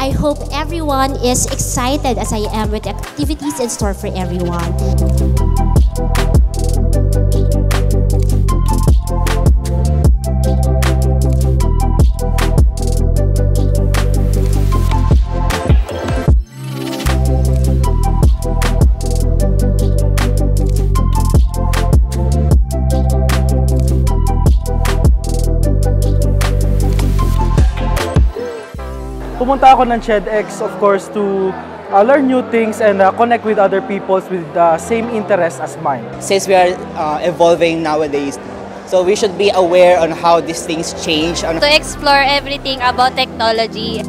I hope everyone is excited as I am with activities in store for everyone. Pumunta ako ng ChedX, of course, to uh, learn new things and uh, connect with other peoples with the same interests as mine. since we are uh, evolving nowadays. So we should be aware on how these things change. On to explore everything about technology.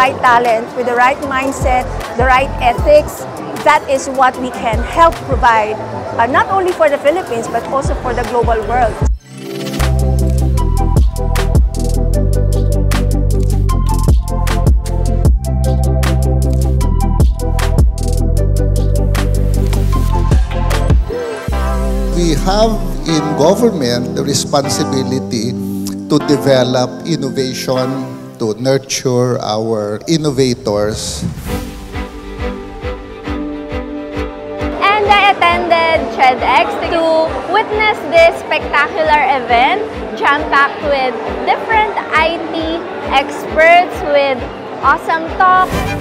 Right talent with the right mindset, the right ethics, that is what we can help provide, uh, not only for the Philippines, but also for the global world. we have in government the responsibility to develop innovation, to nurture our innovators. And I attended TEDx to witness this spectacular event, jam-packed with different IT experts with awesome talks.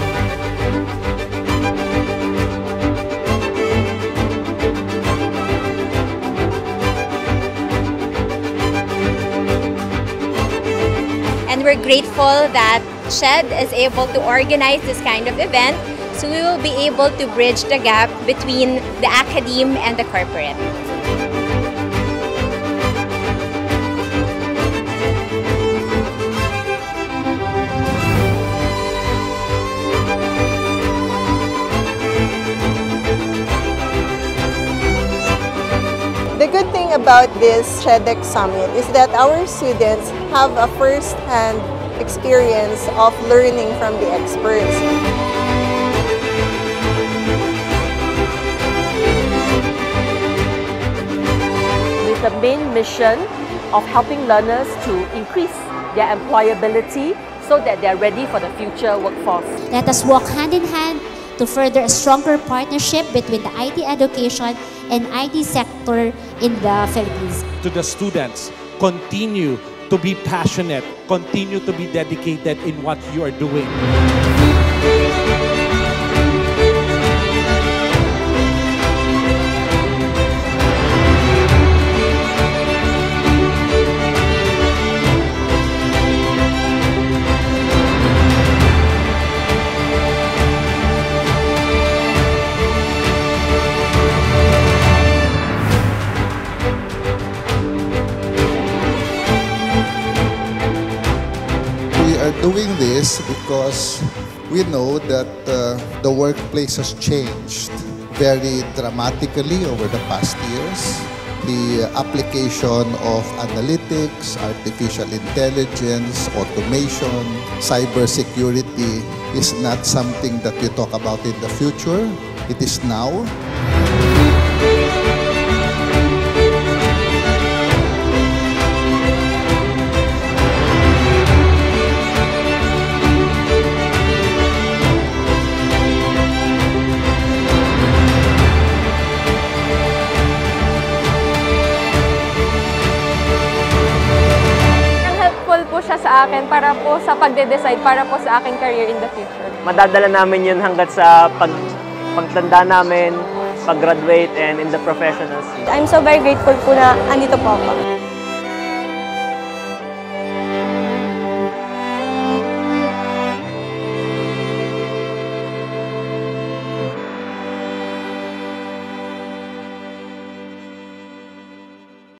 We're grateful that SHED is able to organize this kind of event so we will be able to bridge the gap between the academe and the corporate. About this SHEDEX Summit is that our students have a first-hand experience of learning from the experts. with the main mission of helping learners to increase their employability so that they're ready for the future workforce. Let us walk hand in hand to further a stronger partnership between the IT education and IT sector in the Philippines. To the students, continue to be passionate, continue to be dedicated in what you are doing. Doing this because we know that uh, the workplace has changed very dramatically over the past years. The application of analytics, artificial intelligence, automation, cybersecurity is not something that we talk about in the future. It is now. Sa akin para po sa pagde-decide para po sa aking career in the future. Madadala namin yun hanggat sa pag, pagtanda namin, pag-graduate, and in the professional scene. I'm so very grateful po na andito po ako.